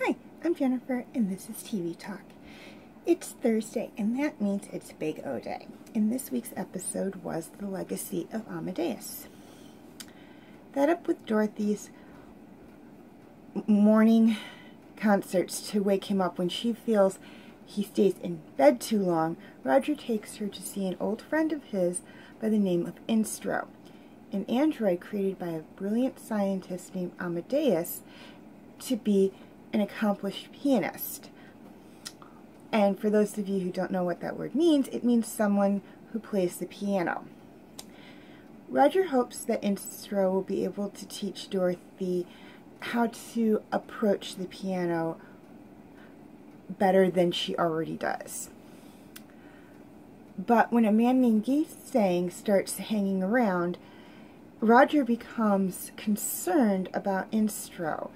Hi, I'm Jennifer, and this is TV Talk. It's Thursday, and that means it's Big O Day. And this week's episode was The Legacy of Amadeus. That up with Dorothy's morning concerts to wake him up when she feels he stays in bed too long, Roger takes her to see an old friend of his by the name of Instro, an android created by a brilliant scientist named Amadeus to be an accomplished pianist. And for those of you who don't know what that word means, it means someone who plays the piano. Roger hopes that Instro will be able to teach Dorothy how to approach the piano better than she already does. But when a man named Sang starts hanging around, Roger becomes concerned about Instro,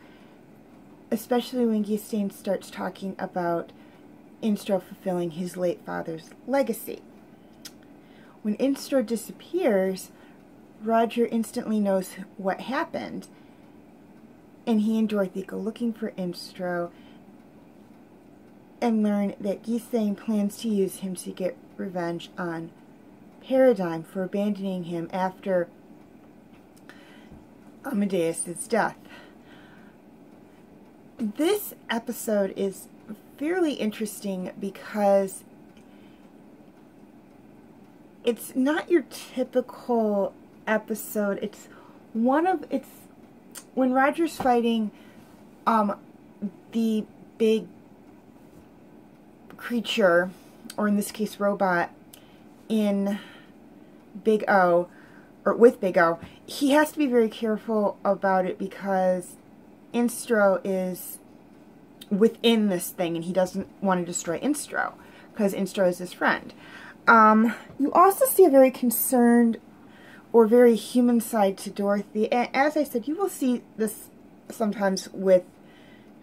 especially when Gistain starts talking about Instro fulfilling his late father's legacy. When Instro disappears, Roger instantly knows what happened, and he and Dorothy go looking for Instro and learn that Gistain plans to use him to get revenge on Paradigm for abandoning him after Amadeus' death. This episode is fairly interesting because it's not your typical episode. It's one of it's when Roger's fighting um the big creature or in this case robot in Big O or with Big O, he has to be very careful about it because Instro is within this thing and he doesn't want to destroy Instro because Instro is his friend. Um, you also see a very concerned or very human side to Dorothy. And as I said, you will see this sometimes with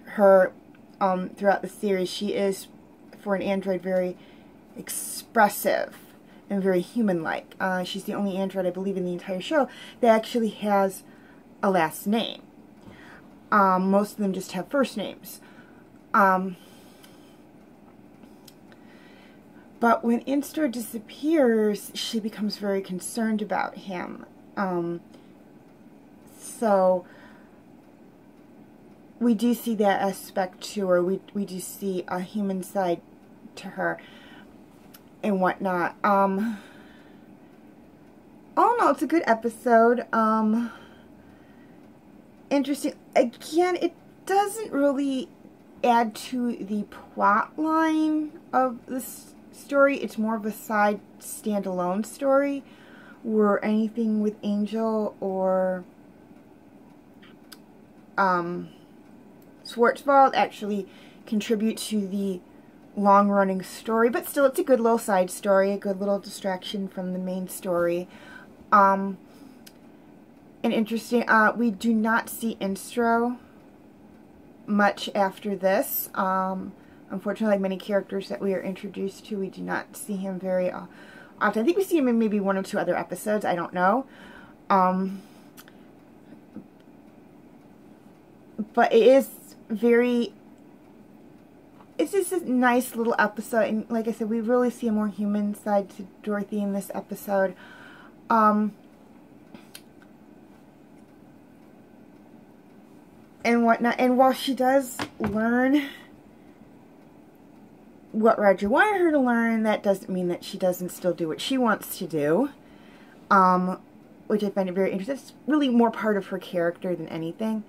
her um, throughout the series. She is, for an android, very expressive and very human-like. Uh, she's the only android, I believe, in the entire show that actually has a last name. Um, most of them just have first names. Um, but when Instro disappears, she becomes very concerned about him. Um, so we do see that aspect to her. We, we do see a human side to her and whatnot. Um, all in all, it's a good episode. Um, interesting. Again, it doesn't really add to the plot line of this story. It's more of a side standalone story where anything with Angel or um, Schwarzwald actually contribute to the long-running story, but still it's a good little side story, a good little distraction from the main story. Um, and interesting, uh, we do not see Instro much after this. Um, unfortunately, like many characters that we are introduced to, we do not see him very uh, often. I think we see him in maybe one or two other episodes, I don't know. Um, but it is very it's just a nice little episode, and like I said, we really see a more human side to Dorothy in this episode. Um, and whatnot, and while she does learn what Roger wanted her to learn, that doesn't mean that she doesn't still do what she wants to do. Um, which I find it very interesting. It's really more part of her character than anything.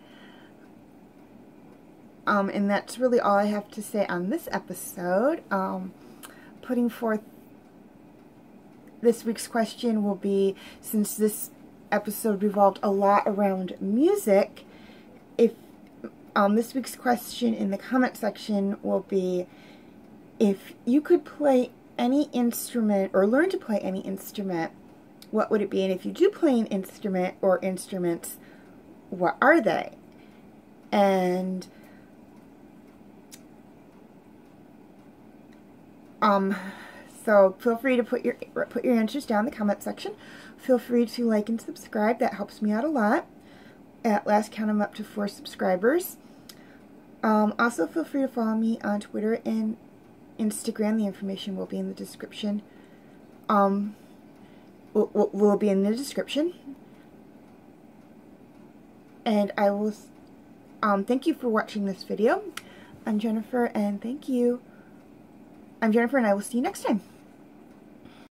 Um, and that's really all I have to say on this episode. Um, putting forth this week's question will be, since this episode revolved a lot around music, if um, this week's question in the comment section will be, if you could play any instrument or learn to play any instrument, what would it be? And if you do play an instrument or instruments, what are they? And Um, so feel free to put your put your answers down in the comment section. Feel free to like and subscribe. That helps me out a lot. At last count, I'm up to four subscribers. Um, also, feel free to follow me on Twitter and Instagram. The information will be in the description. Um, will, will be in the description. And I will, um, thank you for watching this video. I'm Jennifer, and thank you. I'm Jennifer, and I will see you next time.